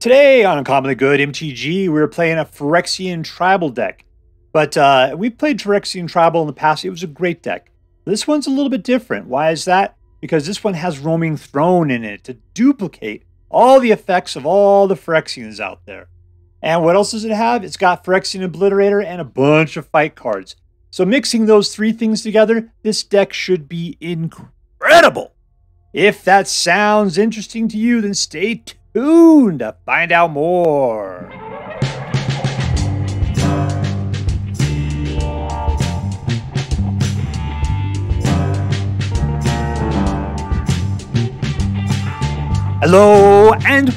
Today on Uncommonly Good MTG, we are playing a Phyrexian Tribal deck. But uh, we played Phyrexian Tribal in the past. It was a great deck. This one's a little bit different. Why is that? Because this one has Roaming Throne in it to duplicate all the effects of all the Phyrexians out there. And what else does it have? It's got Phyrexian Obliterator and a bunch of fight cards. So mixing those three things together, this deck should be incredible. If that sounds interesting to you, then stay tuned to find out more. Hello and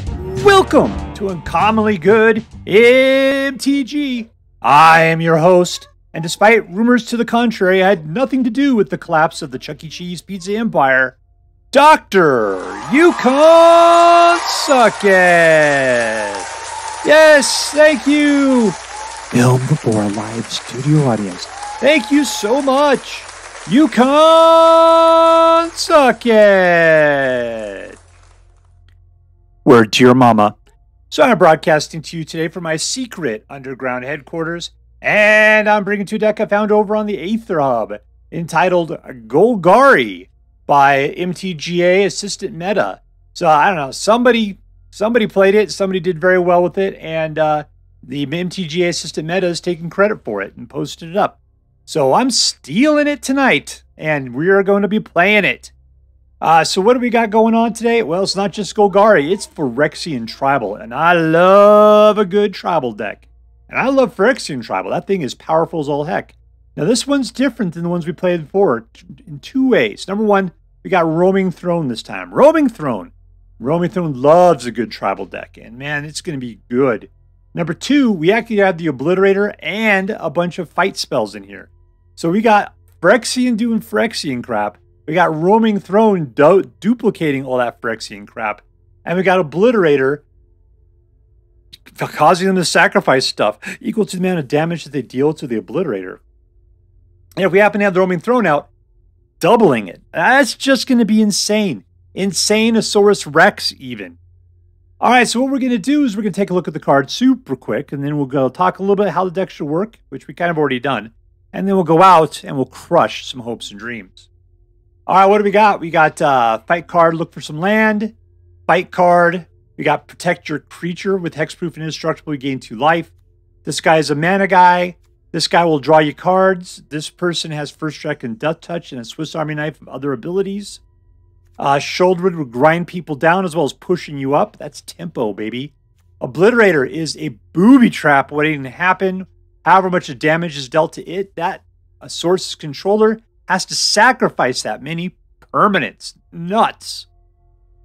welcome to Uncommonly Good MTG. I am your host, and despite rumors to the contrary, I had nothing to do with the collapse of the Chuck E. Cheese Pizza Empire. Dr. Yukon Suckett! Yes, thank you! Film before a live studio audience. Thank you so much! Yukon Suckett! Word to your mama. So I'm broadcasting to you today from my secret underground headquarters, and I'm bringing to deck I found over on the Aether Hub entitled Golgari by MTGA Assistant Meta. So I don't know, somebody somebody played it, somebody did very well with it, and uh, the MTGA Assistant Meta is taking credit for it and posted it up. So I'm stealing it tonight, and we are going to be playing it. Uh, so what do we got going on today? Well, it's not just Golgari, it's Phyrexian Tribal, and I love a good tribal deck. And I love Phyrexian Tribal. That thing is powerful as all heck. Now, this one's different than the ones we played before in two ways. Number one, we got Roaming Throne this time. Roaming Throne. Roaming Throne loves a good tribal deck, and man, it's going to be good. Number two, we actually have the Obliterator and a bunch of fight spells in here. So we got Phyrexian doing Phyrexian crap, we got Roaming Throne du- duplicating all that Phyrexian crap. And we got Obliterator causing them to sacrifice stuff equal to the amount of damage that they deal to the Obliterator. And if we happen to have the Roaming Throne out, doubling it. That's just going to be insane. Insane Asaurus Rex, even. All right, so what we're going to do is we're going to take a look at the card super quick, and then we'll go talk a little bit how the deck should work, which we kind of already done. And then we'll go out and we'll crush some hopes and dreams. All right, what do we got? We got uh, fight card, look for some land. Fight card, we got protect your creature with hexproof and indestructible. You gain two life. This guy is a mana guy. This guy will draw you cards. This person has first strike and death touch and a Swiss Army knife of other abilities. Uh, Sheoldred will grind people down as well as pushing you up. That's tempo, baby. Obliterator is a booby trap waiting to happen. However much damage is dealt to it, that a source controller has to sacrifice that many permanents. Nuts.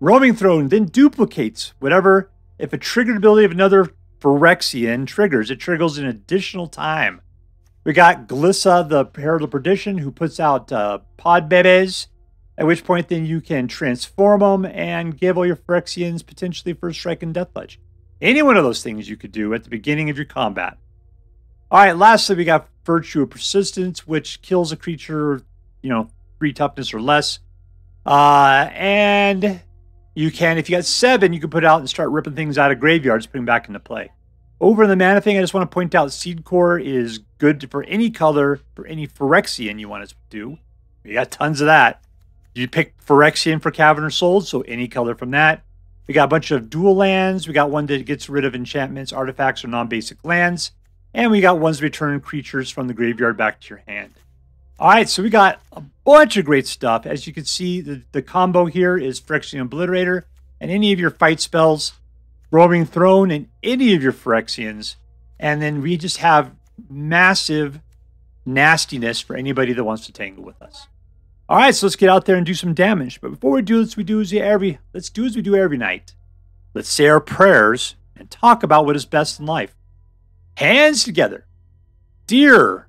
Roaming Throne then duplicates whatever. If a triggered ability of another Phyrexian triggers, it triggers an additional time. We got Glissa, the Herald of Predation, who puts out uh, pod bebes, at which point then you can transform them and give all your Phyrexians potentially first strike and death touch. Any one of those things you could do at the beginning of your combat. All right, lastly, we got Virtue of Persistence, which kills a creature, you know, three toughness or less. Uh, and you can, if you got seven, you can put out and start ripping things out of graveyards, putting back into play. Over in the mana thing, I just want to point out Seed Core is good for any color, for any Phyrexian you want to do. We got tons of that. You pick Phyrexian for Cavern Souls, so any color from that. We got a bunch of dual lands. We got one that gets rid of enchantments, artifacts, or non basic lands. And we got ones return creatures from the graveyard back to your hand. All right, so we got a bunch of great stuff. As you can see, the, the combo here is Phyrexian Obliterator and any of your fight spells, Roaming Throne and any of your Phyrexians. And then we just have massive nastiness for anybody that wants to tangle with us. All right, so let's get out there and do some damage. But before we do this, we do as we every let's do as we do every night. Let's say our prayers and talk about what is best in life. Hands together. Dear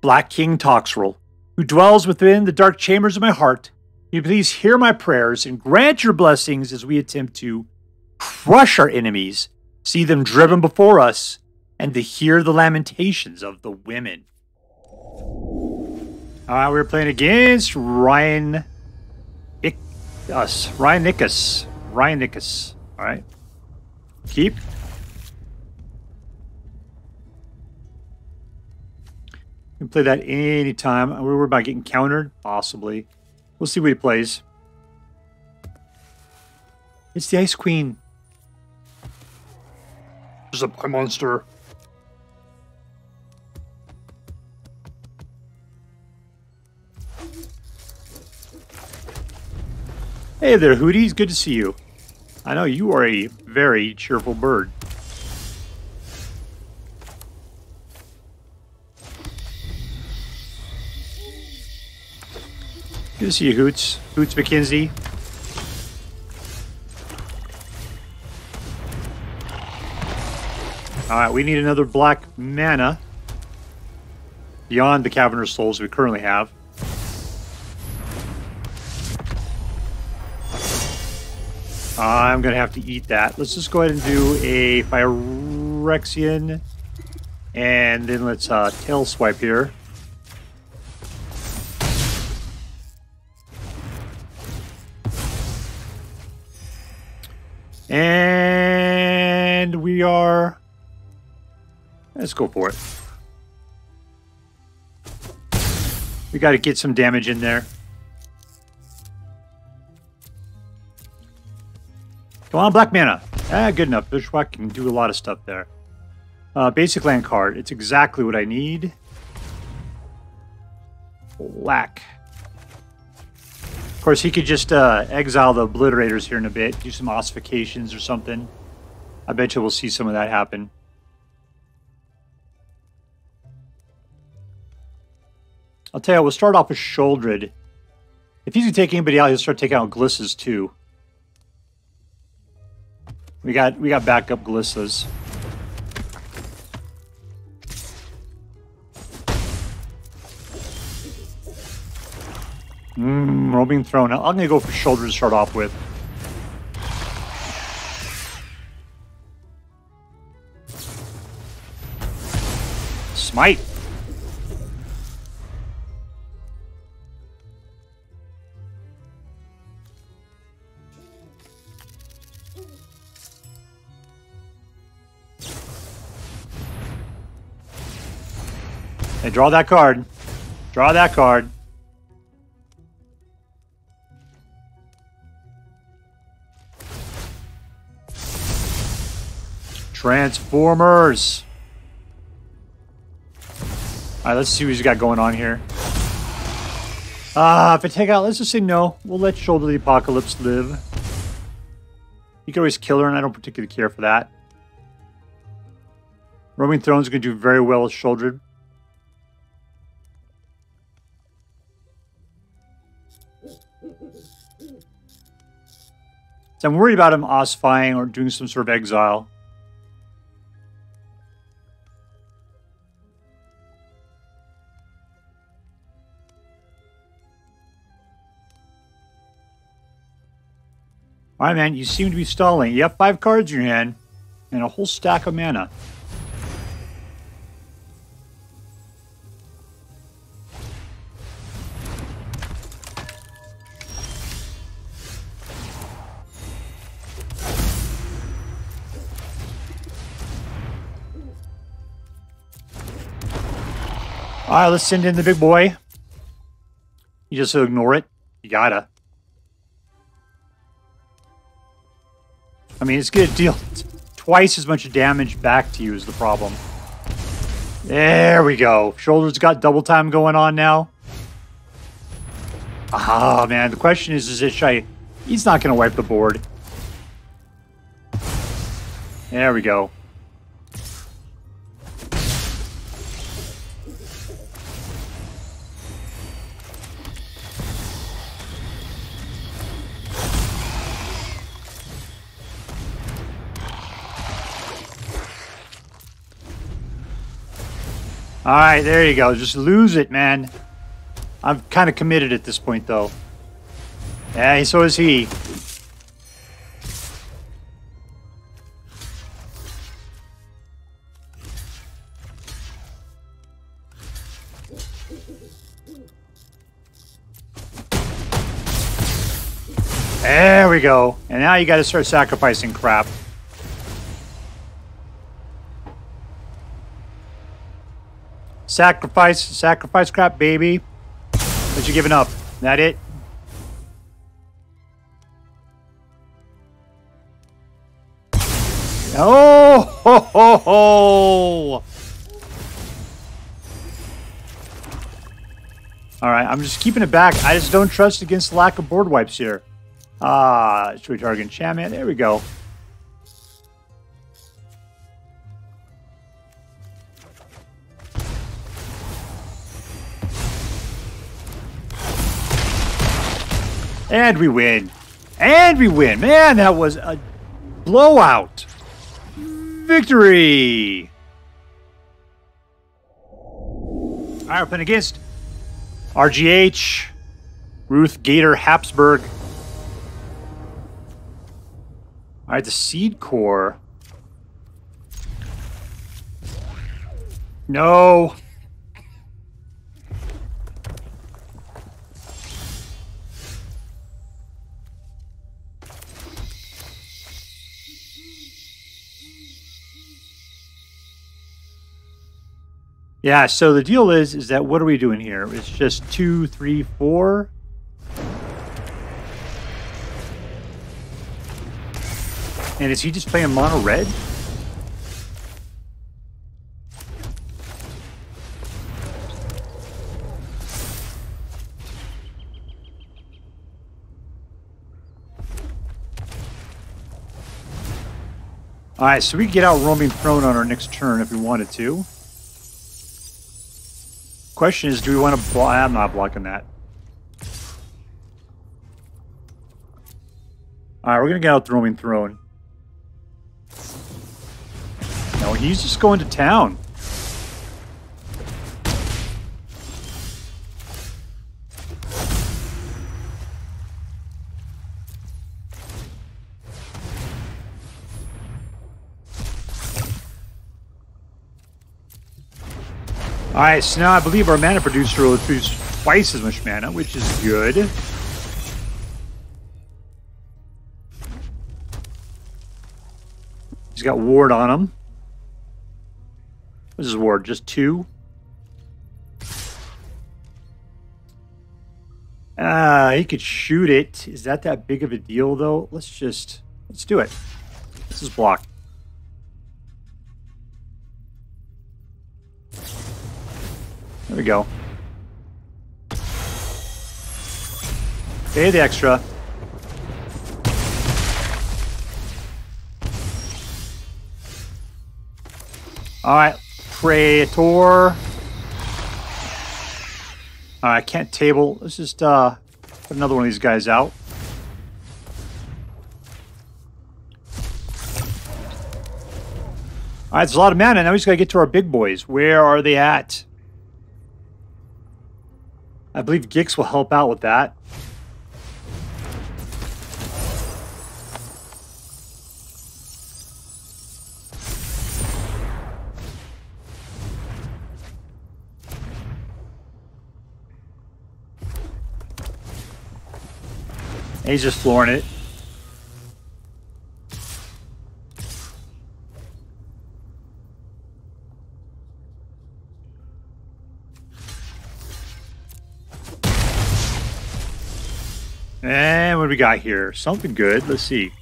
Black King Toxrill, who dwells within the dark chambers of my heart, you please hear my prayers and grant your blessings as we attempt to crush our enemies, see them driven before us, and to hear the lamentations of the women. All right, we're playing against Ryan. Ik- us. Ryan Nickus. Ryan Nickus. All right. keep. You can play that anytime. We worried about getting countered? Possibly. We'll see what he plays. It's the Ice Queen. Monster. Hey there, Hooties. Good to see you. I know you are a very cheerful bird. Good to see you, Hoots. Hoots McKenzie. Alright, we need another black mana beyond the Cavern of Souls we currently have. I'm going to have to eat that. Let's just go ahead and do a Phyrexian. And then let's uh, tail swipe here. And we are... Let's go for it. We got to get some damage in there. Come on, black mana. Ah, good enough. Bushwhack can do a lot of stuff there. Uh, basic land card. It's exactly what I need. Black. Of course, he could just uh, exile the obliterators here in a bit, do some ossifications or something. I bet you we'll see some of that happen. I'll tell you, we'll start off with Sheoldred. If he's going to take anybody out, he'll start taking out Glisses too. We got we got backup Glissas. Mmm, roaming throne. I'm gonna go for Sheoldred to start off with. Smite. Draw that card. Draw that card. Transformers. All right, let's see what he's got going on here. Ah, uh, if I take out, let's just say no. We'll let Sheoldred the Apocalypse live. You can always kill her, and I don't particularly care for that. Roaming Throne's going to do very well with Sheoldred. So I'm worried about him ossifying or doing some sort of exile. All right, man, you seem to be stalling. You have five cards in your hand and a whole stack of mana. All right, let's send in the big boy. You just ignore it. You gotta. I mean, it's to deal twice as much damage back to you is the problem. There we go. Sheoldred's got double time going on now. Ah, man. The question is, is it shy? He's not to wipe the board. There we go. All right, there you go. Just lose it, man. I'm kind of committed at this point, though. Yeah, so is he. There we go. And now you got to start sacrificing crap. Sacrifice, sacrifice crap, baby. What you giving up? That it? Oh, ho, ho, ho. All right, I'm just keeping it back. I just don't trust against lack of board wipes here. Ah, should we target enchantment? There we go. And we win. And we win. Man, that was a blowout. Victory. Right, we're against RGH, Ruth Gator Habsburg. All right, the Seed Core. No. Yeah, so the deal is, is that what are we doing here? It's just two, three, four. And is he just playing mono red? All right, so we get out roaming throne on our next turn if we wanted to. Question is, do we want to block? I'm not blocking that. Alright, we're going to get out the roaming throne. No, he's just going to town. Alright, so now I believe our mana producer will produce twice as much mana, which is good. He's got ward on him. What's his ward? Just two? Ah, uh, he could shoot it. Is that that big of a deal, though? Let's just... Let's do it. This is blocked. There we go. Pay the extra. Alright, Praetor. Alright, I can't table. Let's just uh, put another one of these guys out. Alright, it's a lot of mana. Now we just gotta get to our big boys. Where are they at? I believe Gix will help out with that. he's just flooring it. We got here? Something good. Let's see.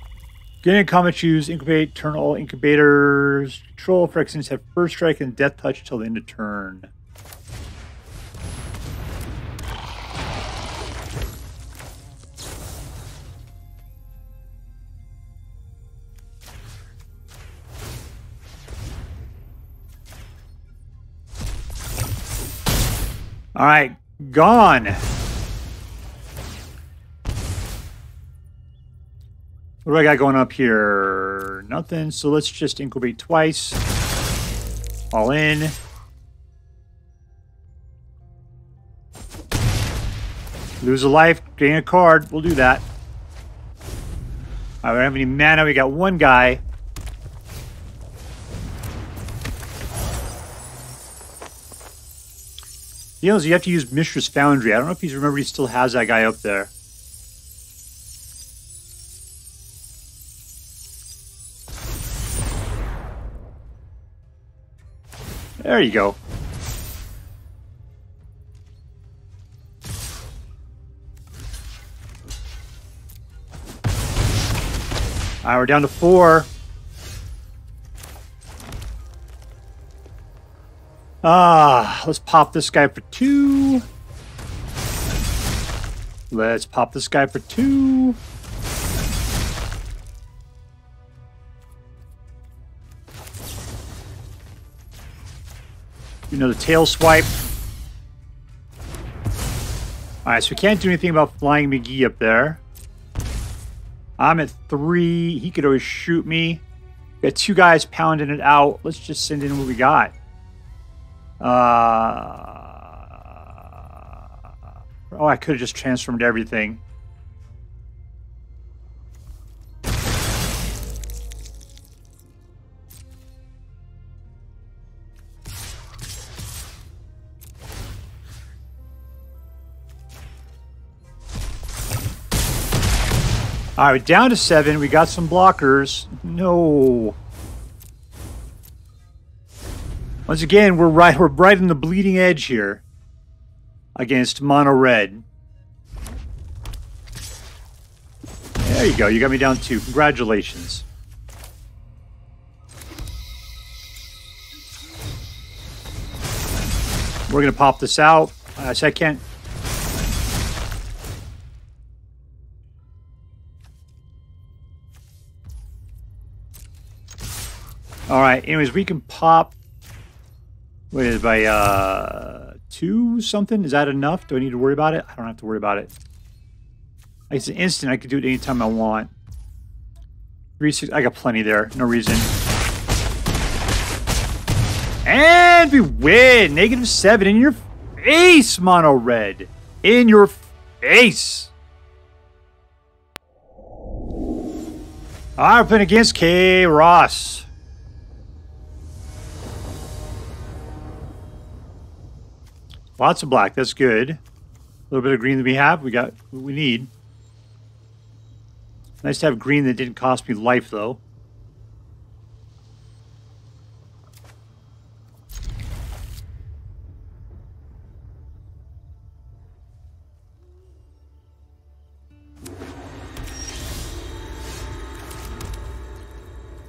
Getting comet choose, incubate, turn all incubators. Control for have first strike and death touch until the end of turn. All right, gone. What do I got going up here? Nothing. So let's just incubate twice. All in. Lose a life, gain a card. We'll do that. I don't have any mana. We got one guy. You know, you have to use Mishra's Foundry. I don't know if he's remember he still has that guy up there. There you go. All right, we're down to four. Ah, let's pop this guy for two. Let's pop this guy for two. Another tail swipe. Alright, so we can't do anything about flying McGee up there. I'm at three. He could always shoot me. We got two guys pounding it out. Let's just send in what we got. Uh, oh, I could have just transformed everything. All right, down to seven. We got some blockers. No. Once again, we're right. We're right in the bleeding edge here against mono red. There you go. You got me down two. Congratulations. We're gonna pop this out. So I can't All right. Anyways, we can pop. What is it, by uh two something? Is that enough? Do I need to worry about it? I don't have to worry about it. It's an instant. I can do it anytime I want. Three six. I got plenty there. No reason. And we win. Negative seven in your face, mono red. In your face. All right, playing against K. Ross. Lots of black. That's good. A little bit of green that we have. We got what we need. Nice to have green that didn't cost me life, though.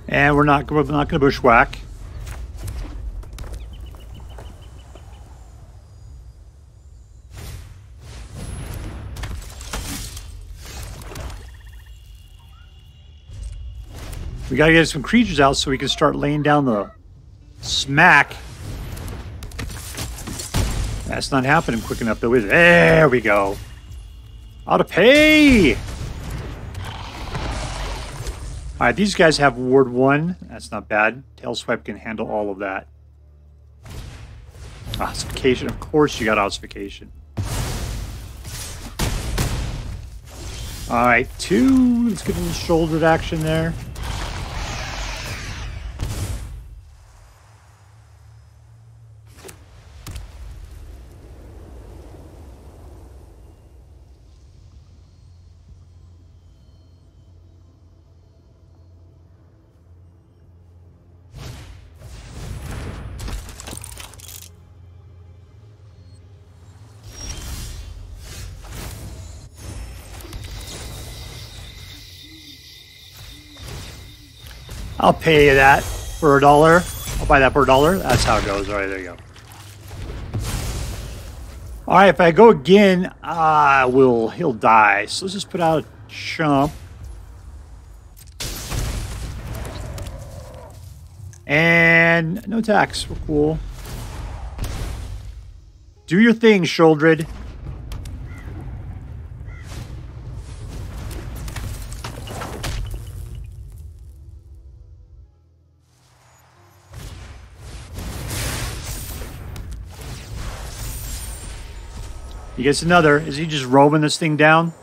And we're not we're not going to bushwhack. We gotta get some creatures out so we can start laying down the smack. That's not happening quick enough though? There we go. Out of pay! Alright, these guys have Ward 1. That's not bad. Tail Swipe can handle all of that. Ossification. Of course you got ossification. Alright, two. Let's get a little Sheoldred action there. I'll pay you that for a dollar. I'll buy that for a dollar. That's how it goes. All right, there you go. All right, if I go again, I will. He'll die. So let's just put out a chump. And no tax. We're cool. Do your thing, Sheoldred. Gets another. Is he just roaming this thing down?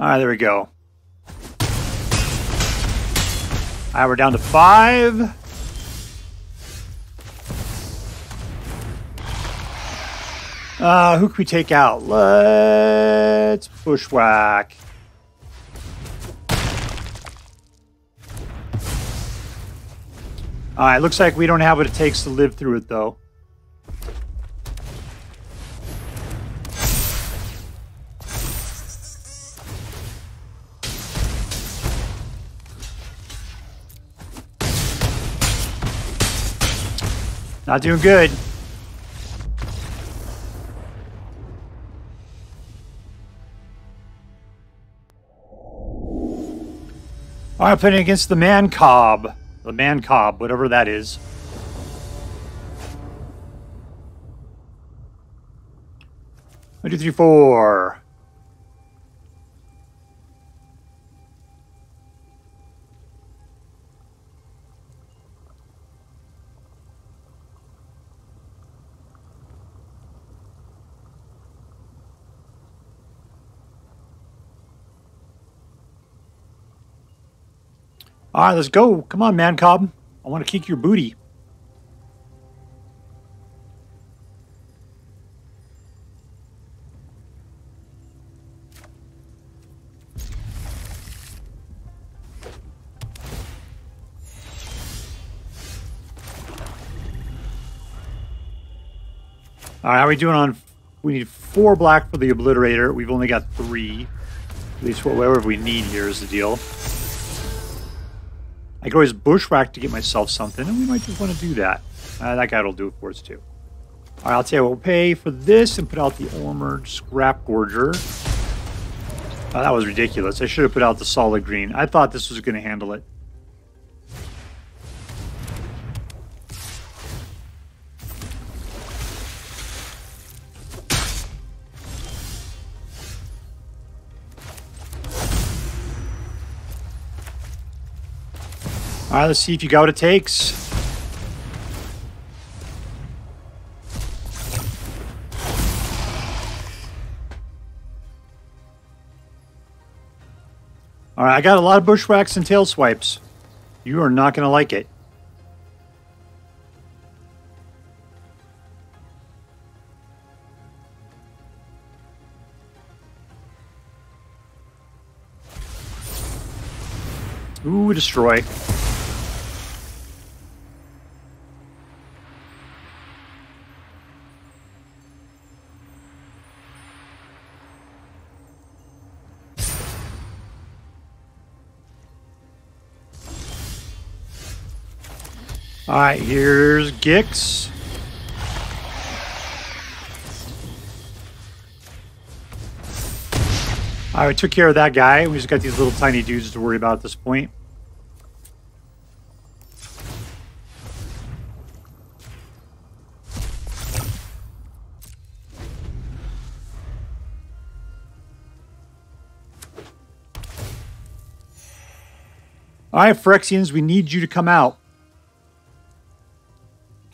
All right, there we go. All right, we're down to five. Uh, who can we take out? Let's bushwhack. Alright, looks like we don't have what it takes to live through it, though. Not doing good. Right, playing against the man cob. The man cob, whatever that is. One, two, three, four. All right, let's go. Come on, man cob. I want to kick your booty. All right, how are we doing on... We need four black for the obliterator. We've only got three. At least whatever we need here is the deal. I could always bushwhack to get myself something, and we might just want to do that. Uh, that guy will do it for us, too. All right, I'll tell you what, we'll pay for this and put out the armored scrap gorger. Oh, that was ridiculous. I should have put out the solid green. I thought this was going to handle it. All right, let's see if you got what it takes. All right, I got a lot of bushwhacks and tail swipes. You are not going to like it. Ooh, destroy. All right, here's Gix. All right, took care of that guy. We just got these little tiny dudes to worry about at this point. All right, Phyrexians, we need you to come out.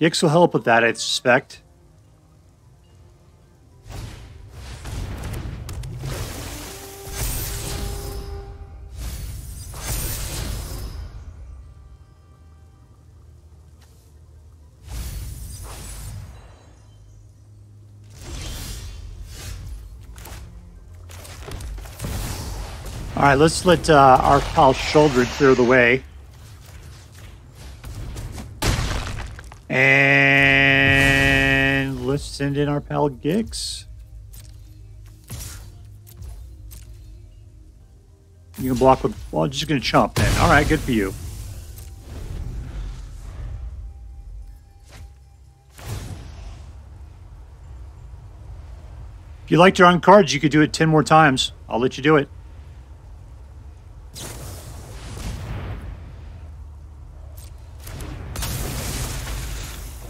Gix will help with that, I suspect. All right, let's let uh, our pal Sheoldred clear the way. And let's send in our pal Gix. You can block with, well, just going to chomp then. All right, good for you. If you like drawing cards, you could do it 10 more times. I'll let you do it.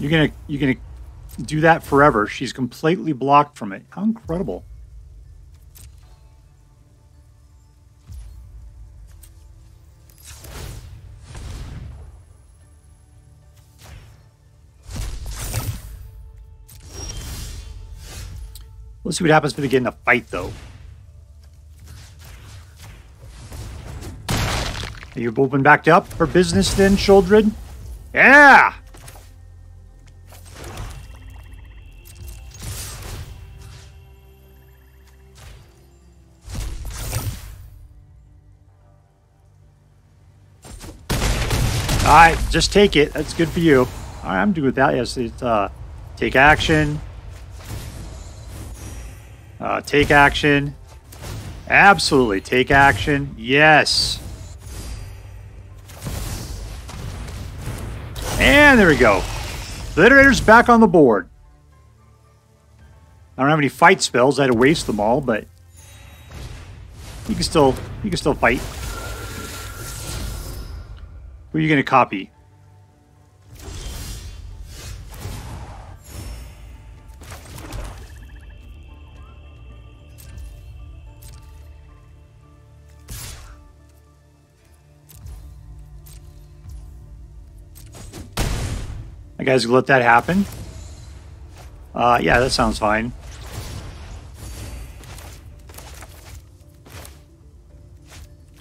You're gonna you're gonna do that forever. She's completely blocked from it. How incredible. Let's see what happens if we get in a fight, though. Are you open back up for business then, Sheoldred? Yeah! All right, just take it. That's good for you. All right, I'm good with that. Yes, it's uh, take action. Uh, take action. Absolutely, take action. Yes. And there we go. Obliterator's back on the board. I don't have any fight spells. I had to waste them all, but you can still you can still fight. Who are you going to copy? I guys let that happen. Uh, yeah, that sounds fine.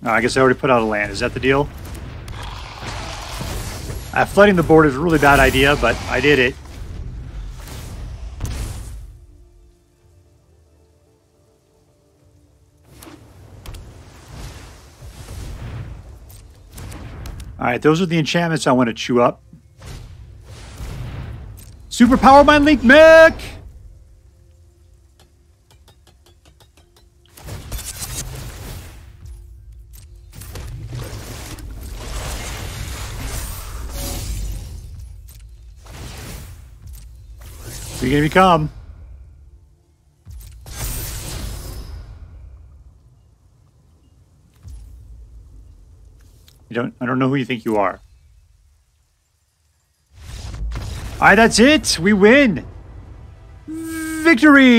Oh, I guess I already put out a land. Is that the deal? Uh, flooding the board is a really bad idea, but I did it. Alright, those are the enchantments I want to chew up. Super Power Mind Link Mech! You gonna become? You don't I don't know who you think you are. Alright, that's it. We win. Victory!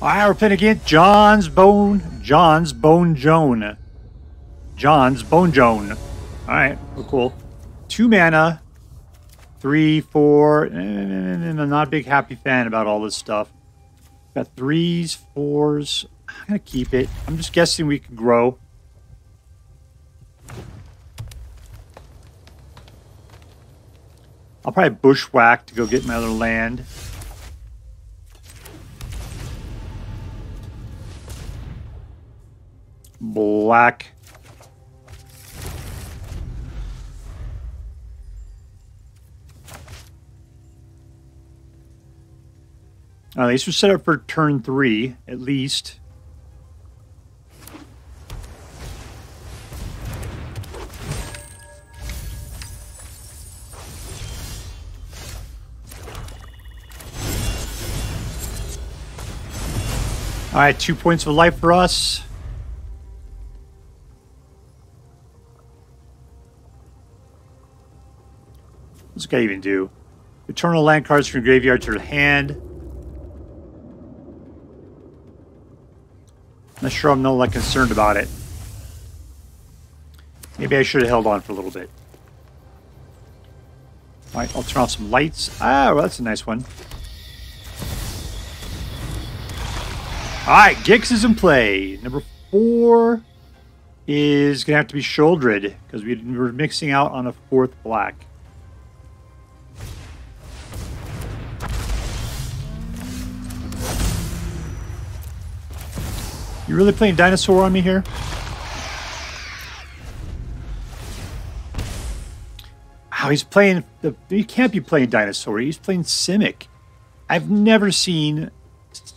Alright, we're playing again. John's Bone. John's Bone Joan. John's Bone Joan. Alright, we're cool. Two mana. Three, four. Eh, I'm not a big happy fan about all this stuff. Got threes, fours. I'm going to keep it. I'm just guessing we can grow. I'll probably bushwhack to go get my other land. Black. Uh, at least we're set up for turn three, at least. All right, two points of life for us. What's this guy even do? Eternal land cards from graveyard to hand. I'm not sure I'm not like concerned about it. Maybe I should have held on for a little bit. All right, I'll turn off some lights. Ah, well, that's a nice one. All right, Gix is in play. Number four is going to have to be Sheoldred, because we were mixing out on a fourth black. You really playing dinosaur on me here? Oh, he's playing the he can't be playing dinosaur. He's playing Simic. I've never seen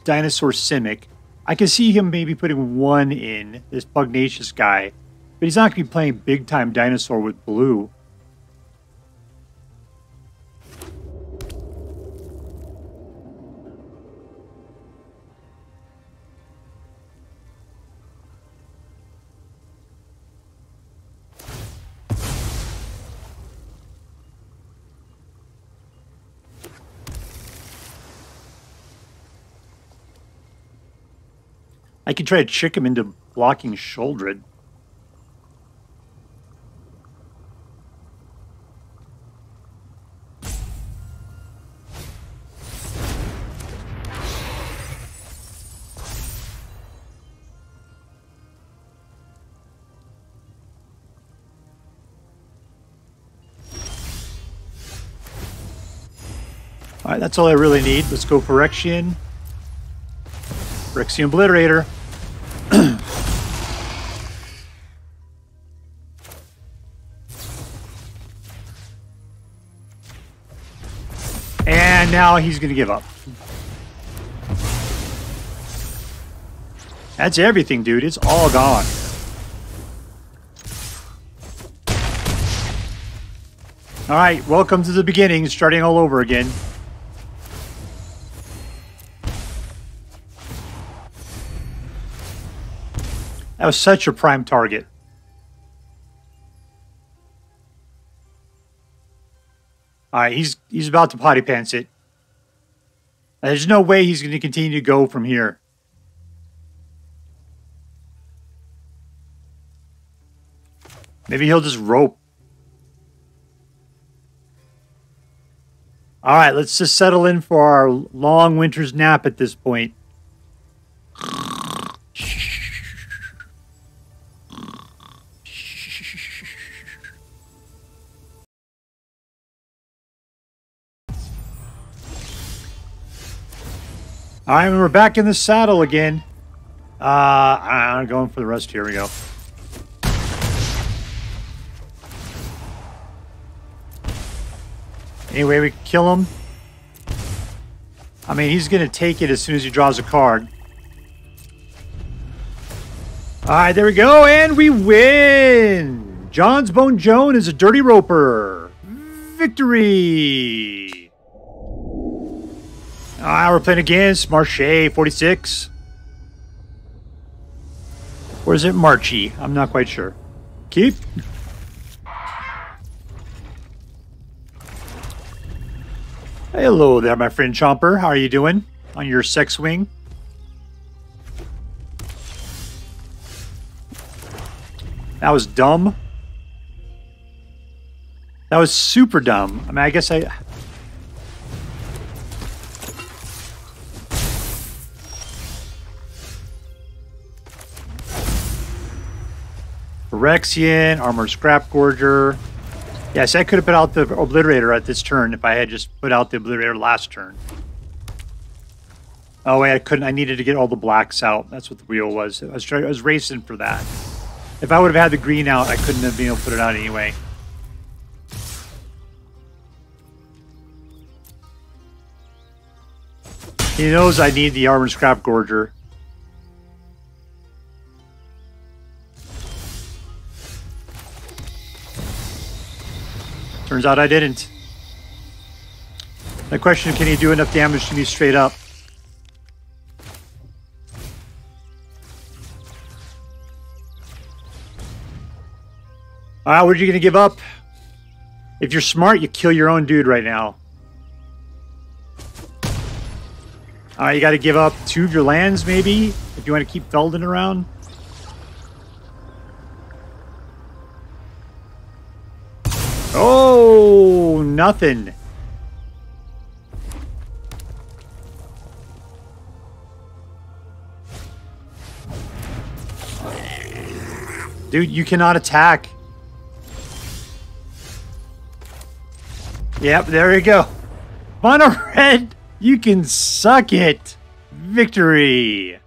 dinosaur Simic I can see him maybe putting one in, this Pugnacious guy, but he's not going to be playing big time dinosaur with blue. I could try to trick him into blocking Sheoldred. Alright, that's all I really need. Let's go for Rexian. Rexian Obliterator. And now he's going to give up. That's everything, dude. It's all gone. All right, welcome to the beginning, starting all over again. That was such a prime target. All right, he's he's about to potty pants it. There's no way he's going to continue to go from here. Maybe he'll just rope. All right, let's just settle in for our long winter's nap at this point. All right, we're back in the saddle again. Uh, I'm going for the rest. Here we go. Anyway, we kill him. I mean, he's going to take it as soon as he draws a card. All right, there we go, and we win! John's Bone Joan is a dirty roper. Victory! Right, we're playing against Marche, 46. Or is it Marchie? I'm not quite sure. Keep. Hello there, my friend Chomper. How are you doing on your sex wing? That was dumb. That was super dumb. I mean, I guess I... Phyrexian, Armor Scrap Gorger. Yes, I could have put out the Obliterator at this turn if I had just put out the Obliterator last turn. Oh wait, I couldn't. I needed to get all the blacks out. That's what the wheel was. I was trying. I was racing for that. If I would have had the green out, I couldn't have been able to put it out anyway. He knows I need the Armor Scrap Gorger. Turns out I didn't. The question, can he do enough damage to me straight up? Ah, what are you going to give up? If you're smart, you kill your own dude right now. Uh, you got to give up two of your lands, maybe, if you want to keep Feldon around. Nothing. Dude, you cannot attack. Yep, there you go. Mono red, you can suck it. Victory.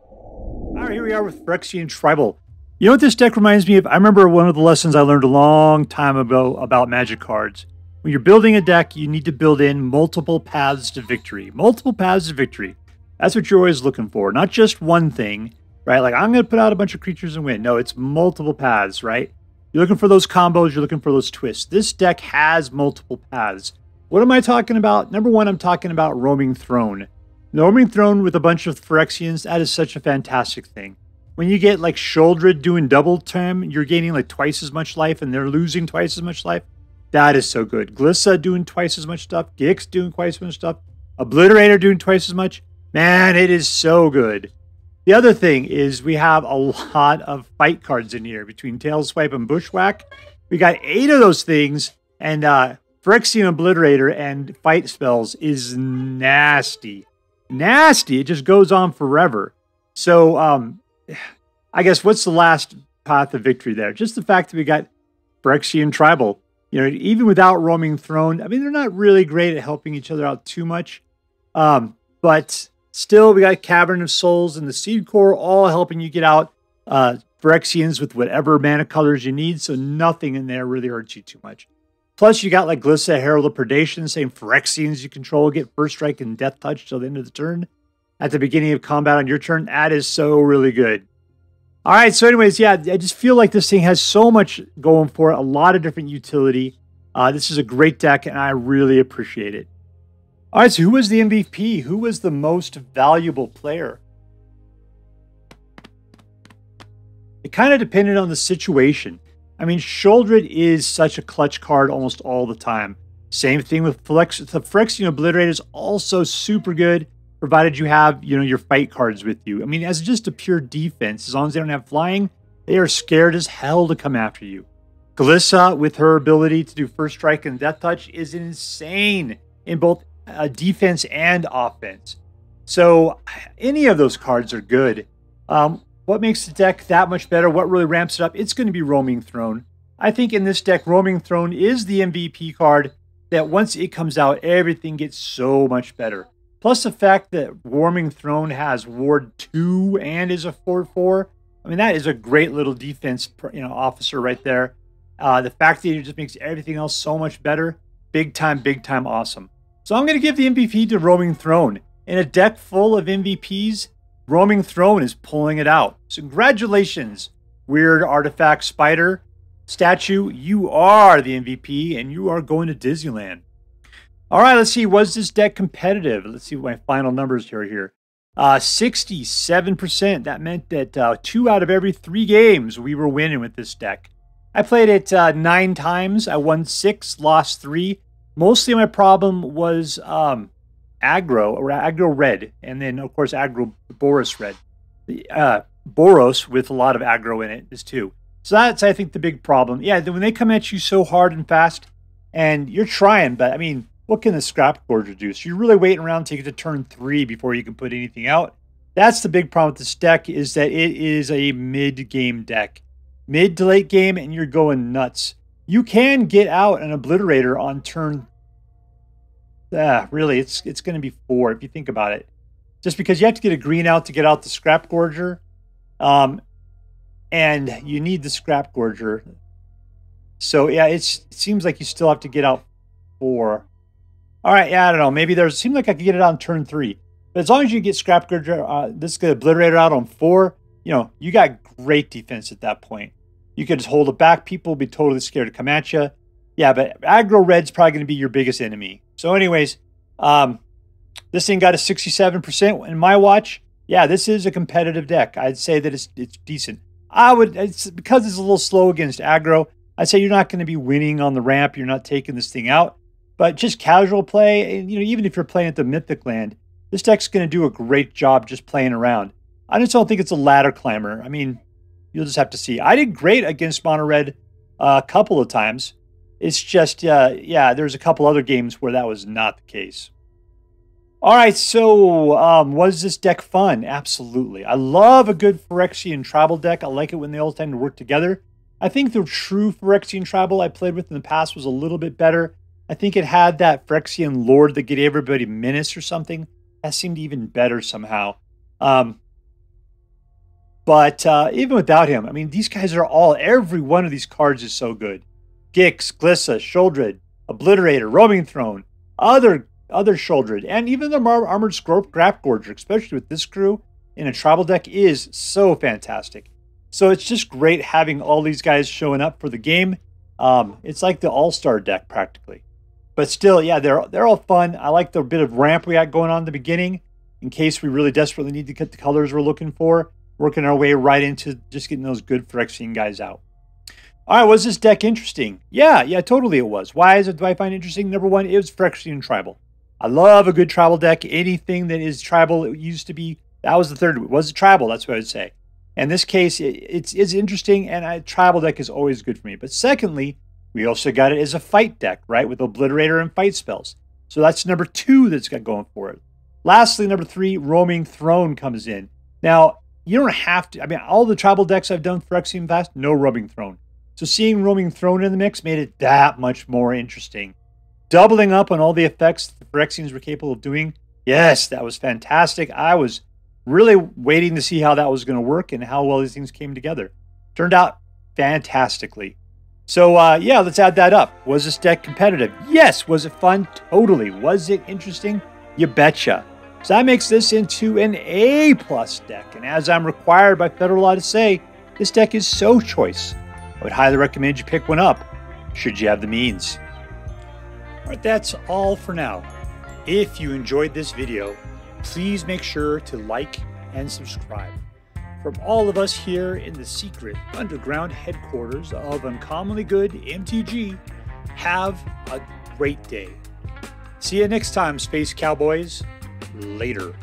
All right, here we are with Phyrexian Tribal. You know what this deck reminds me of? I remember one of the lessons I learned a long time ago about Magic cards. When you're building a deck, you need to build in multiple paths to victory. Multiple paths to victory. That's what you're always looking for. Not just one thing, right? Like, I'm going to put out a bunch of creatures and win. No, it's multiple paths, right? You're looking for those combos, you're looking for those twists. This deck has multiple paths. What am I talking about? Number one, I'm talking about Roaming Throne. Roaming Throne with a bunch of Phyrexians, that is such a fantastic thing when you get like Sheoldred doing double time, you're gaining like twice as much life and they're losing twice as much life. That is so good. Glissa doing twice as much stuff. Gix doing twice as much stuff. Obliterator doing twice as much. Man, it is so good. The other thing is we have a lot of fight cards in here between Tail Swipe and Bushwhack. We got eight of those things, and uh, Phyrexian Obliterator and fight spells is nasty. Nasty. It just goes on forever. So um, I guess what's the last path of victory there? Just the fact that we got Phyrexian Tribal. You know, even without roaming throne, I mean, they're not really great at helping each other out too much. Um, but still, we got Cavern of Souls and the Seedcore all helping you get out uh, Phyrexians with whatever mana colors you need. So nothing in there really hurts you too much. Plus, you got like Glissa, Herald of Predation, same Phyrexians you control, get first strike and deathtouch till the end of the turn. At the beginning of combat on your turn, that is so really good. All right, so anyways, yeah, I just feel like this thing has so much going for it, a lot of different utility. Uh, this is a great deck, and I really appreciate it. All right, so who was the MVP? Who was the most valuable player? It kind of depended on the situation. I mean, Sheoldred is such a clutch card almost all the time. Same thing with Flex. The Phyrexian Obliterator is also super good, provided you have, you know, your fight cards with you. I mean, as just a pure defense, as long as they don't have flying, they are scared as hell to come after you. Glissa, with her ability to do first strike and deathtouch, is insane in both uh, defense and offense. So any of those cards are good. Um, what makes the deck that much better? What really ramps it up? It's going to be Roaming Throne. I think in this deck, Roaming Throne is the MVP card that once it comes out, everything gets so much better. Plus the fact that Roaming Throne has Ward 2 and is a 4-4. I mean, that is a great little defense you know, officer right there. Uh, the fact that it just makes everything else so much better. Big time, big time awesome. So I'm going to give the MVP to Roaming Throne. In a deck full of MVPs, Roaming Throne is pulling it out. So congratulations, Weird Artifact Spider statue. You are the MVP and you are going to Disneyland. All right, let's see. Was this deck competitive? Let's see what my final numbers here. Here, uh, 67%. That meant that uh, two out of every three games we were winning with this deck. I played it uh, nine times. I won six, lost three. Mostly my problem was um, aggro or aggro red, and then of course aggro Boros red. Uh, Boros with a lot of aggro in it is too. So that's I think the big problem. Yeah, when they come at you so hard and fast, and you're trying, but I mean, what can the scrap gorger do? So you're really waiting around to get to turn three before you can put anything out. That's the big problem with this deck is that it is a mid-game deck, mid to late game, and you're going nuts. You can get out an obliterator on turn ah, really, it's it's going to be four if you think about it. Just because you have to get a green out to get out the scrap gorger, um, and you need the scrap gorger. So yeah, it seems like you still have to get out four. All right, yeah, I don't know. Maybe there's seems like I could get it on turn three, but as long as you get scrap uh, this obliterator out on four, you know, you got great defense at that point. You could just hold it back. People will be totally scared to come at you. Yeah, but aggro red's probably going to be your biggest enemy. So, anyways, um, this thing got a 67% in my watch. Yeah, this is a competitive deck. I'd say that it's it's decent. I would it's because it's a little slow against aggro. I'd say you're not going to be winning on the ramp. You're not taking this thing out. But just casual play, you know, even if you're playing at the Mythic Land, this deck's going to do a great job just playing around. I just don't think it's a ladder climber. I mean, you'll just have to see. I did great against Mono Red uh, a couple of times. It's just, uh, yeah, there's a couple other games where that was not the case. All right, so um, was this deck fun? Absolutely. I love a good Phyrexian tribal deck. I like it when they all tend to work together. I think the true Phyrexian tribal I played with in the past was a little bit better. I think it had that Phyrexian lord that gave everybody menace or something. That seemed even better somehow. Um, but uh, even without him, I mean, these guys are all, every one of these cards is so good. Gix, Glissa, Sheoldred, Obliterator, Roaming Throne, other other Sheoldred, and even the Mar- Armored Scrap Gorger, especially with this crew in a tribal deck, is so fantastic. So it's just great having all these guys showing up for the game. Um, it's like the All Star deck practically, but still, yeah, they're they're all fun. I like the bit of ramp we got going on in the beginning, in case we really desperately need to get the colors we're looking for. Working our way right into just getting those good Phyrexian guys out. All right, was this deck interesting? Yeah, yeah, totally it was. Why is it, do I find interesting? Number one, it was Phyrexian Tribal. I love a good tribal deck. Anything that is tribal, it used to be, that was the third, it was a tribal, that's what I would say. In this case, it, it's, it's interesting, and a tribal deck is always good for me. But secondly, we also got it as a fight deck, right, with Obliterator and fight spells. So that's number two that's got going for it. Lastly, number three, Roaming Throne comes in. Now, you don't have to, I mean, all the tribal decks I've done for Phyrexian Fast, no Roaming Throne. So seeing Roaming Throne in the mix made it that much more interesting. Doubling up on all the effects the Phyrexians were capable of doing. Yes, that was fantastic. I was really waiting to see how that was going to work and how well these things came together. Turned out fantastically. So, uh, yeah, let's add that up. Was this deck competitive? Yes. Was it fun? Totally. Was it interesting? You betcha. So that makes this into an A plus deck. And as I'm required by federal law to say, this deck is so choice. I would highly recommend you pick one up, should you have the means. All right, that's all for now. If you enjoyed this video, please make sure to like and subscribe. From all of us here in the secret underground headquarters of Uncommonly Good MTG, have a great day. See you next time, Space Cowboys. Later.